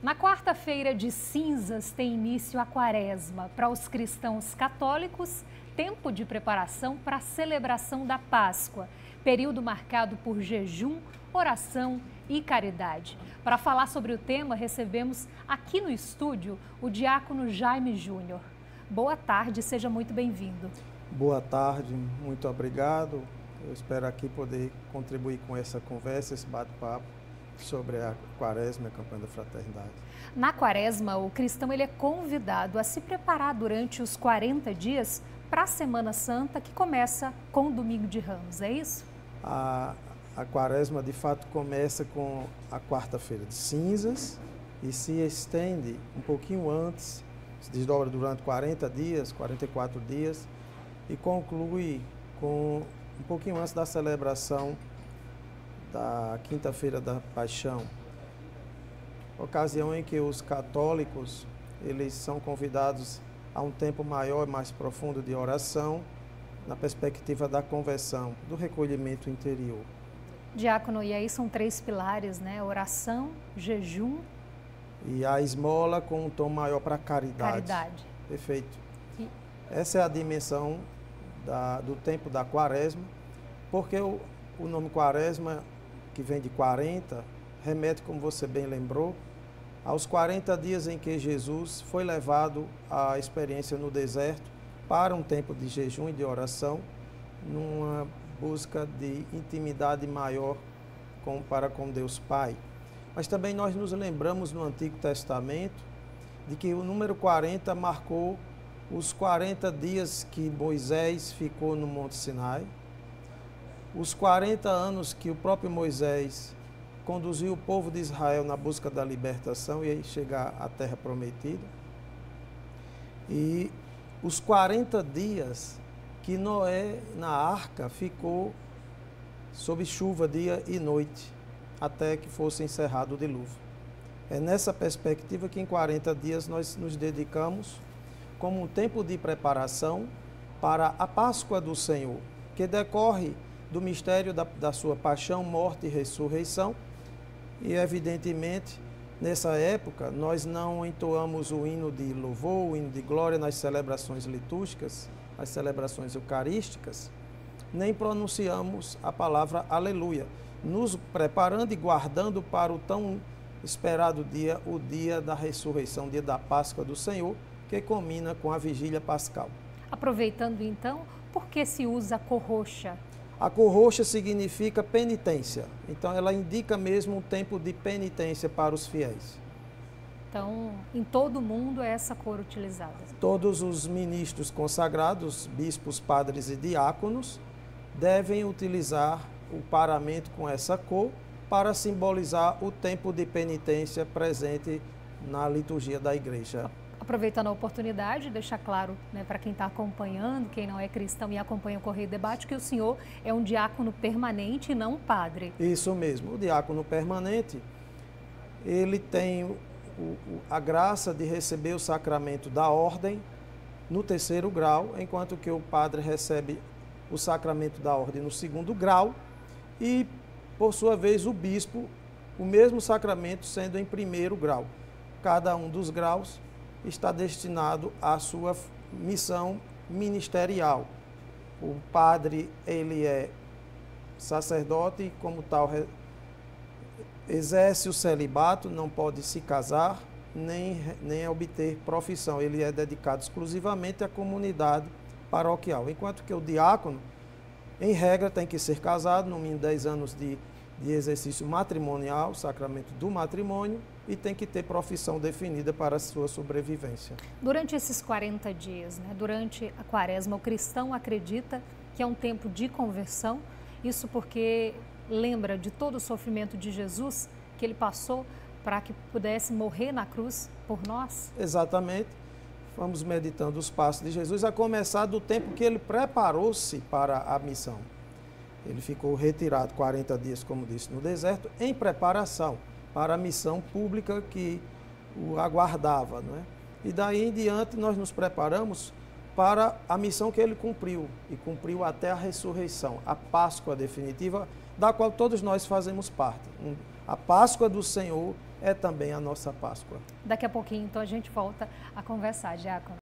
Na quarta-feira de cinzas tem início a quaresma. Para os cristãos católicos, tempo de preparação para a celebração da Páscoa. Período marcado por jejum, oração e caridade. Para falar sobre o tema, recebemos aqui no estúdio o diácono Jaime Júnior. Boa tarde, seja muito bem-vindo. Boa tarde, muito obrigado. Eu espero aqui poder contribuir com essa conversa, esse bate-papo sobre a quaresma e a campanha da fraternidade. Na quaresma, o cristão ele é convidado a se preparar durante os 40 dias para a Semana Santa, que começa com o Domingo de Ramos, é isso? A, a quaresma, de fato, começa com a quarta-feira de cinzas e se estende um pouquinho antes, se desdobra durante 40 dias, 44 dias e conclui com um pouquinho antes da celebração da Quinta-feira da Paixão, ocasião em que os católicos eles são convidados a um tempo maior e mais profundo de oração, na perspectiva da conversão, do recolhimento interior. Diácono, e aí são três pilares, né? Oração, jejum e a esmola com um tom maior para caridade. Caridade. Perfeito. E... Essa é a dimensão da, do tempo da quaresma, porque o, o nome quaresma que vem de 40, remete, como você bem lembrou, aos 40 dias em que Jesus foi levado à experiência no deserto para um tempo de jejum e de oração, numa busca de intimidade maior com, para com Deus Pai. Mas também nós nos lembramos no Antigo Testamento de que o número 40 marcou os 40 dias que Moisés ficou no Monte Sinai, os 40 anos que o próprio Moisés conduziu o povo de Israel na busca da libertação e chegar à terra prometida. E os 40 dias que Noé na arca ficou sob chuva dia e noite, até que fosse encerrado o dilúvio. É nessa perspectiva que em 40 dias nós nos dedicamos como um tempo de preparação para a Páscoa do Senhor, que decorre do mistério da, da sua paixão, morte e ressurreição. E, evidentemente, nessa época, nós não entoamos o hino de louvor, o hino de glória nas celebrações litúrgicas, as celebrações eucarísticas, nem pronunciamos a palavra aleluia, nos preparando e guardando para o tão esperado dia, o dia da ressurreição, o dia da Páscoa do Senhor, que combina com a vigília pascal. Aproveitando então, por que se usa cor roxa a cor roxa significa penitência. Então, ela indica mesmo um tempo de penitência para os fiéis. Então, em todo o mundo é essa cor utilizada? Todos os ministros consagrados, bispos, padres e diáconos, devem utilizar o paramento com essa cor para simbolizar o tempo de penitência presente na liturgia da igreja aproveitando a oportunidade, deixar claro né, para quem está acompanhando, quem não é cristão e acompanha o Correio Debate, que o senhor é um diácono permanente e não um padre. Isso mesmo, o diácono permanente, ele tem o, o, a graça de receber o sacramento da ordem no terceiro grau, enquanto que o padre recebe o sacramento da ordem no segundo grau e, por sua vez, o bispo, o mesmo sacramento sendo em primeiro grau. Cada um dos graus está destinado à sua missão ministerial. O padre, ele é sacerdote e, como tal, exerce o celibato, não pode se casar, nem, nem obter profissão. Ele é dedicado exclusivamente à comunidade paroquial. Enquanto que o diácono, em regra, tem que ser casado, no mínimo 10 anos de, de exercício matrimonial, sacramento do matrimônio, e tem que ter profissão definida para a sua sobrevivência. Durante esses 40 dias, né, durante a quaresma, o cristão acredita que é um tempo de conversão, isso porque lembra de todo o sofrimento de Jesus que ele passou para que pudesse morrer na cruz por nós? Exatamente. Vamos meditando os passos de Jesus, a começar do tempo que ele preparou-se para a missão. Ele ficou retirado 40 dias, como disse, no deserto, em preparação para a missão pública que o aguardava. Não é? E daí em diante nós nos preparamos para a missão que ele cumpriu, e cumpriu até a ressurreição, a Páscoa definitiva, da qual todos nós fazemos parte. A Páscoa do Senhor é também a nossa Páscoa. Daqui a pouquinho, então, a gente volta a conversar, Diácono.